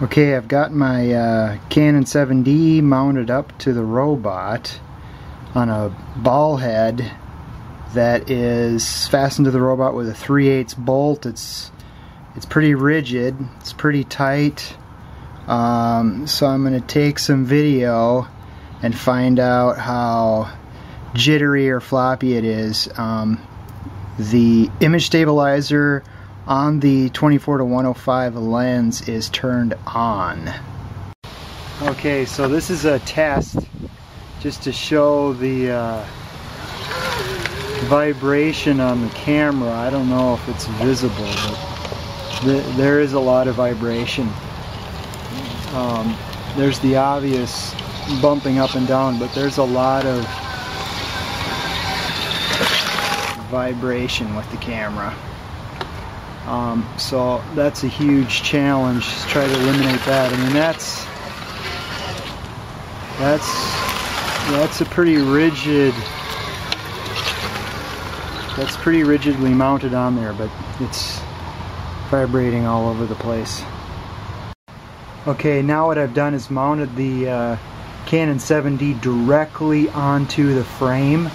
Okay, I've got my uh, Canon 7D mounted up to the robot on a ball head that is fastened to the robot with a 3 8 bolt. It's it's pretty rigid, it's pretty tight. Um, so I'm going to take some video and find out how jittery or floppy it is. Um, the image stabilizer on the 24 to 105 lens is turned on. Okay, so this is a test just to show the uh, vibration on the camera. I don't know if it's visible, but th there is a lot of vibration. Um, there's the obvious bumping up and down, but there's a lot of vibration with the camera. Um, so that's a huge challenge to try to eliminate that. I mean that's that's that's a pretty rigid that's pretty rigidly mounted on there but it's vibrating all over the place. Okay now what I've done is mounted the uh, Canon 7D directly onto the frame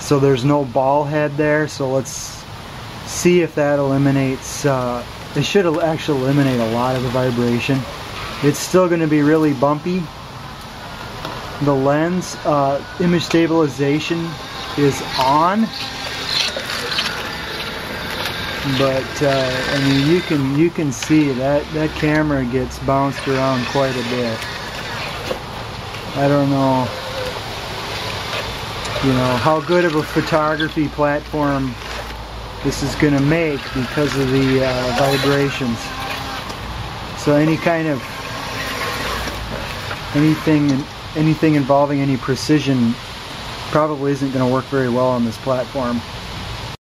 so there's no ball head there so let's see if that eliminates, uh, it should actually eliminate a lot of the vibration. It's still going to be really bumpy. The lens uh, image stabilization is on, but uh, I mean you can you can see that that camera gets bounced around quite a bit. I don't know, you know, how good of a photography platform this is going to make because of the uh, vibrations. So any kind of anything anything involving any precision probably isn't going to work very well on this platform.